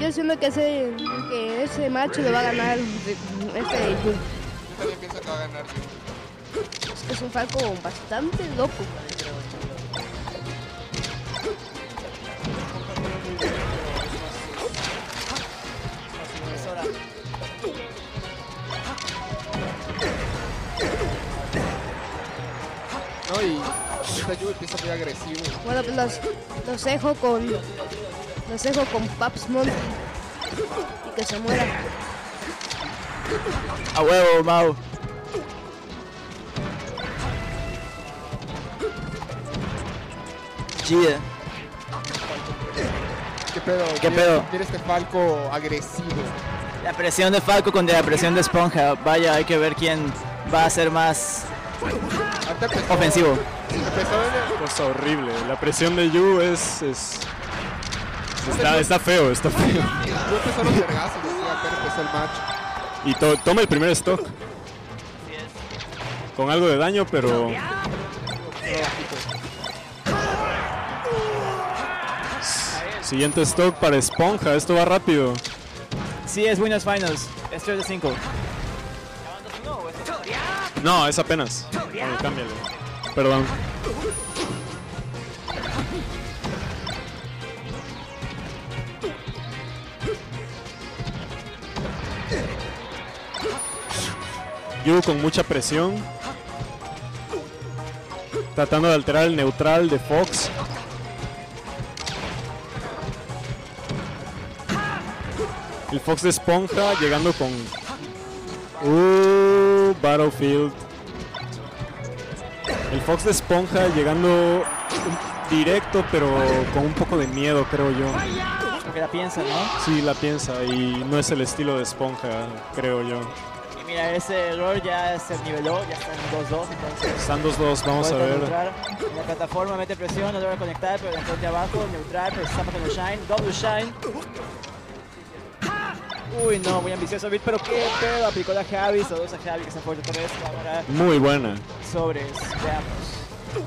yo siento que ese, que ese macho lo va a ganar este Yu. Yo también pienso que va a ganar Yu. Es que es un Falco bastante loco. No, y esta Yu empieza muy agresivo. Bueno, pues los, los dejo con. Los dejo con Paps Monty. Y que se muera. A huevo, Mau. Chida. ¿Qué pedo? ¿Qué ¿Quiere- pedo? este Falco agresivo. La presión de Falco contra la presión de Esponja. Vaya, hay que ver quién va a ser más empezó- ofensivo. Empezó Cosa horrible. La presión de Yu es. es- está, está feo, está feo. Empezó los vergazos, empezó el match. Y to- toma el primer stock. Con algo de daño, pero. Siguiente stock para Esponja. Esto va rápido. Sí, es Winners Finals. Es 3 de 5. No, es apenas. Bueno, cámbiale. Perdón. Yu con mucha presión. Tratando de alterar el neutral de Fox. El Fox de Esponja llegando con Uh, Battlefield. El Fox de Esponja llegando directo, pero con un poco de miedo, creo yo. Porque la piensa, ¿no? Sí, la piensa y no es el estilo de Esponja, creo yo. Mira, ese error ya se niveló, ya está en 2-2, entonces. Están 2-2, vamos a ver. La plataforma mete presión, no logra conectar, pero entonces de abajo, neutral, pero se con el Shine, double Shine. Uy, no, muy ambicioso Beat, pero qué pedo, aplicó la Javi, saludos a Javi que se fue de tres, ahora Muy buena. sobres, veamos.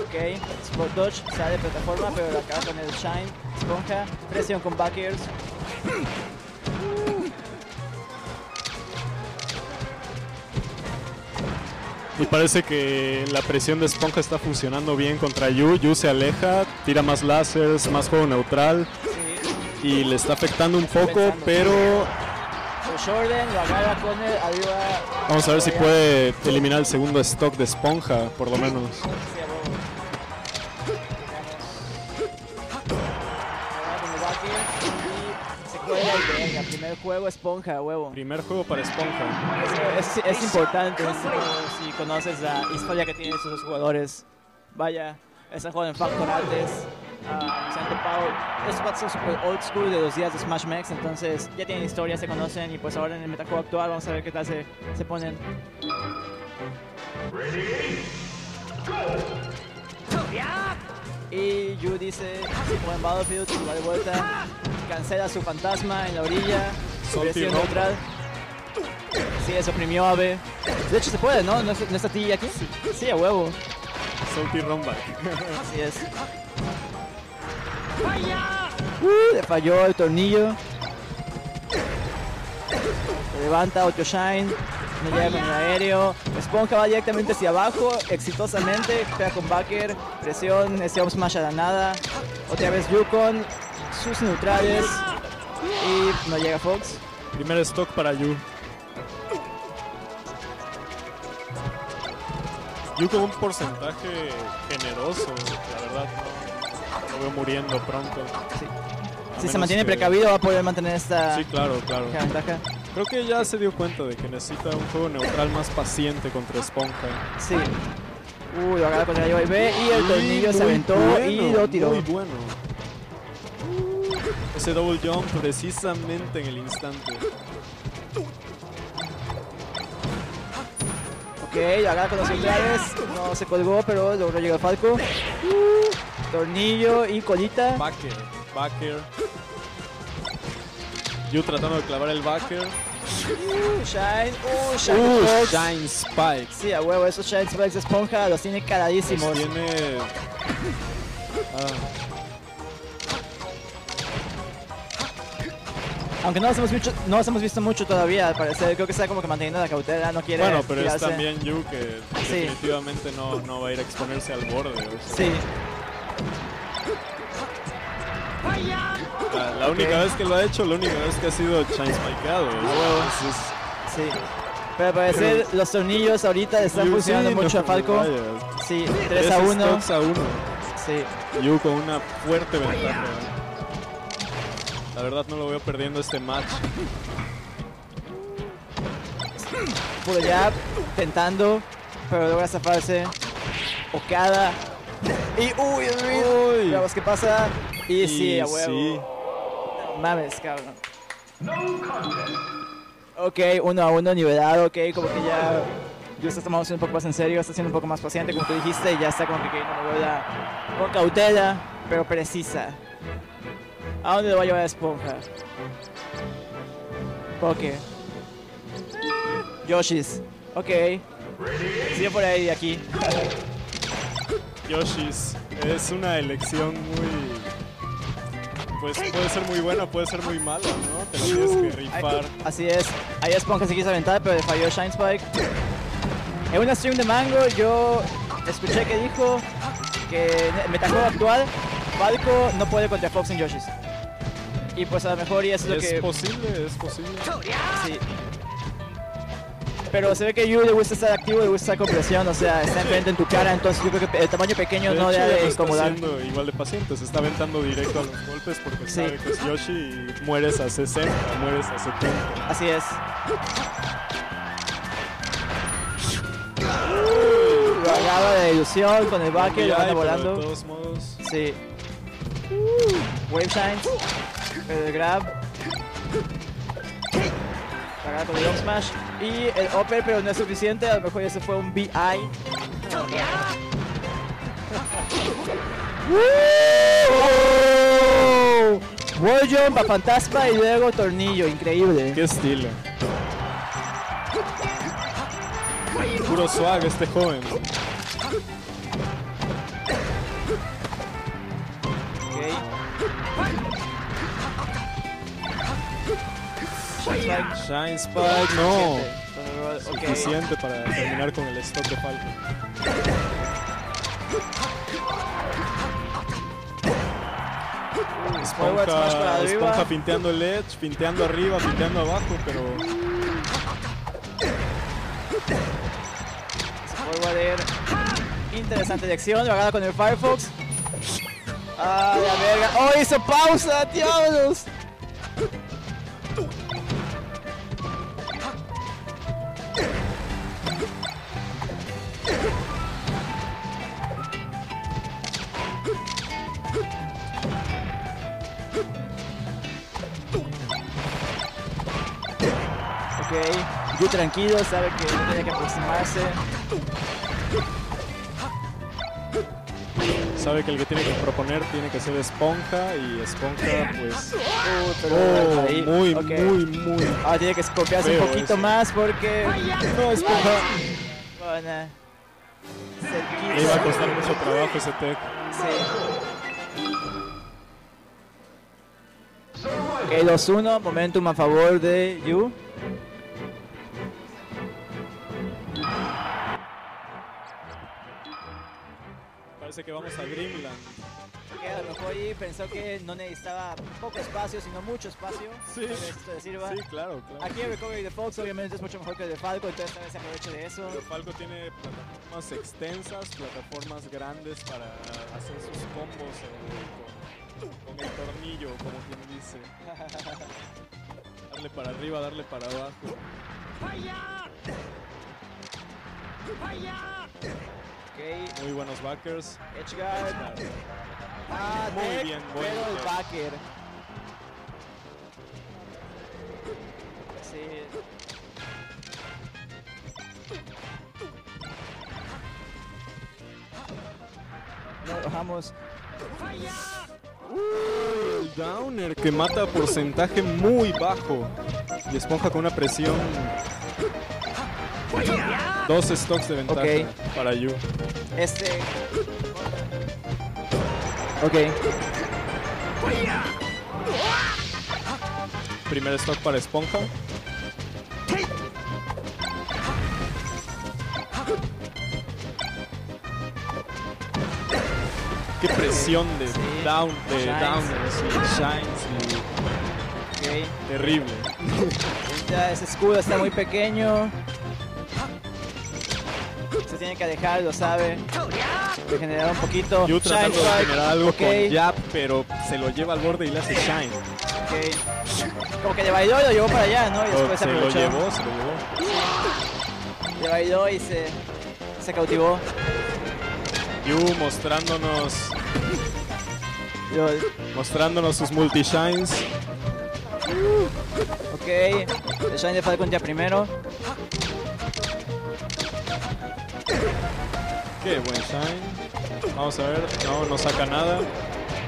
Ok, Spot Dodge, sale de plataforma, pero la acaba con el Shine, esponja, presión con backers. Y parece que la presión de Esponja está funcionando bien contra Yu. Yu se aleja, tira más láseres, más juego neutral Sí, y le está afectando un poco, pero el Jordan lo agarra con el arriba. vamos a ver si puede eliminar el segundo stock de Esponja, por lo menos. Sí, se. Primer juego, esponja, huevo. Primer juego para Esponja. Es, es importante si, si conoces la historia que tienen esos dos jugadores. Vaya, están jugando en Factor antes. ah, se han topado. Estos son super old school de los días de Smash Max, entonces ya tienen historia, se conocen y pues ahora en el metajuego actual vamos a ver qué tal se, se ponen. Y Yu dice, si pone Battlefield, va de vuelta, cancela su fantasma en la orilla, Rock. neutral. Sí, eso oprimió a B. De hecho se puede, ¿no? ¿No, es- no está T aquí? Sí, a huevo. Salty Rumba. Así es. Uh, le falló el tornillo. Se levanta, 8 Shine. No llega con el aéreo. Esponja va directamente hacia abajo, exitosamente. Pega con backer. Presión, ese smash a la nada. Otra vez Yukon. Sus neutrales. Y no llega Fox. Primer stock para Yu. Yu con un porcentaje generoso, la verdad. No, lo veo muriendo pronto. Sí. Si se mantiene que- precavido va a poder mantener esta Sí, claro, claro. ventaja. Creo que ya se dio cuenta de que necesita un juego neutral más paciente contra Esponja. Sí. Uy, lo agarra con el B y el tornillo se aventó y lo tiró. Muy bueno. Ese double jump precisamente en el instante. Ok, agarra con los centrales. No se colgó, pero logró llegar Falco. Uh, tornillo y colita. Backer, backer. Yu tratando de clavar el backer. Uh, shine, uh, Shine. Uh. Shine Spike. Sí, a huevo, esos Shine Spikes de esponja los tiene caradísimos. Pues tiene. Ah. Aunque no los hemos visto, no hemos visto mucho todavía, al parecer. Creo que está como que manteniendo la cautela, no quiere Bueno, pero es también Yu que Sí. definitivamente no, no va a ir a exponerse al borde. o sea, Sí, La, la única vez que lo ha hecho, la única vez que ha sido Shine Spikeado. Entonces, sí. Pero al parecer los tornillos ahorita están Yu funcionando sí, mucho no, a Falco. vaya, Sí, 3 tres a 1. stocks a 1. Sí. Yu con una fuerte ventaja. La verdad no lo veo perdiendo este match. Puro jab, tentando, pero logra zafarse. Okada. Y uy, el read. Uy. Veamos qué pasa. Y, sí, Y a huevo. sí. No mames, cabrón. Ok, uno a uno, nivelado, ok, como que ya Yu está tomándose un poco más en serio, está siendo un poco más paciente, como tú dijiste, y ya está como que queriendo moverla con cautela, pero precisa. ¿A dónde lo va a llevar Esponja? Poke. Yoshis. Ok. Sigue por ahí de aquí. Yoshis es una elección muy. Pues puede ser muy buena, puede ser muy mala, ¿no? Te la tienes que rifar. Así es. Ahí Esponja se quiso aventar, pero le falló Shine Spike. En una stream de Mango yo escuché que dijo que metajuego actual Falco no puede contra Fox en Yoshis. Y pues a lo mejor y eso es lo Es que... posible, es posible. Sí. Pero se ve que Yu le gusta estar activo, le gusta estar con presión, o sea, está enfrente en tu cara, entonces yo creo que el tamaño pequeño no de ha ya de está incomodar. haciendo igual de paciente, se está aventando directo a los golpes porque Sí. sabe que es Yoshi y mueres a 60, mueres a 70. Así es. Lo agarra de ilusión con el backer, lo anda volando. De todos modos, Sí. Wave Shine. El grab. El Long Smash. Y el upper, pero no es suficiente. A lo mejor ese fue un BI. ¡Woo! Jump a fantasma y luego tornillo. Increíble. qué estilo. Puro swag este joven. Shine Spike. No. Ok. Suficiente para terminar con el stock de Falco. Forward smash para Esponja. Esponja pinteando el edge, pinteando arriba, pinteando abajo, pero Forwarder. Interesante elección, lo agarra con el Firefox. Ah, la verga. ¡Oh, hizo pausa! ¡Diablos! Tranquilo, sabe que no tiene que aproximarse. sabe que el que tiene que proponer tiene que ser Esponja y Esponja pues Uh, pero oh, ahí, muy, muy, muy Ahora tiene que copiarse un poquito eso. más porque. No, Esponja Bueno. le iba a costar mucho trabajo ese tech. Sí. Ok, 2-1, momentum a favor de Yu. Parece que vamos a Dreamland. Que a lo mejor ahí pensó que no necesitaba poco espacio, sino mucho espacio. Sí. esto le sirva. Sí, claro, claro. Aquí el recovery de Fox obviamente es mucho mejor que el de Falco, entonces tal vez se aproveche de eso. Pero Falco tiene plataformas extensas, plataformas grandes para hacer sus combos eh, con, con el tornillo, como quien dice. Darle para arriba, darle para abajo. Ok, Muy buenos backers. edge guard. Ah, Muy bien, buen pero el backer. Sí. No bajamos. El downer que mata porcentaje muy bajo. Y esponja con una presión. Dos stocks de ventaja para Yu. Este. Ok. Primer stock para Esponja. Qué presión de Sí. down, de Shines. downers y shines y terrible. Ya ese escudo está muy pequeño. Se tiene que alejar, lo sabe. Regenerar un poquito. Yu tratando Shine de generar algo ok, con Jab, pero se lo lleva al borde y le hace shine. ok. Como que le bailó y lo llevó para allá, ¿no? Y después se se lo aprovechó. llevó, se lo llevó. Le bailó y se, se cautivó. Yu mostrándonos, Lol. mostrándonos sus multi-shines. Ok, el Shine de Falcon ya primero. Qué buen shine. Vamos a ver. No, no saca nada.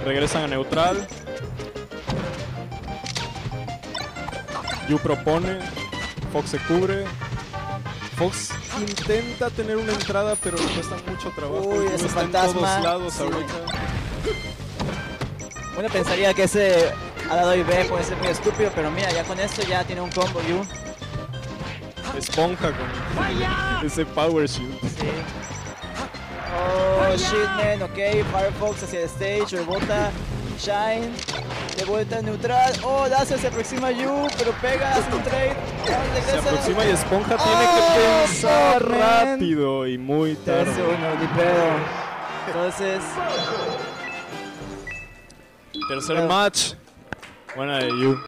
Regresan a neutral. Yu propone. Fox se cubre. Fox intenta tener una entrada, pero le cuesta mucho trabajo. Uy, ese está en fantasma. todos lados Sí. ahorita. Uno pensaría que ese a lado y B puede ser muy estúpido, pero mira, ya con esto ya tiene un combo Yu. Esponja con ese power shield. Sí. Oh, shit, man, ok. Firefox hacia el stage, rebota. Shine. De vuelta neutral. Oh, Lazo se aproxima a Yu, pero pega, hace un trade. Oh, Se aproxima y Esponja tiene Oh, que pensar man. rápido y muy tarde. uno, ni pedo. Entonces, Tercer match. Buena de Yu.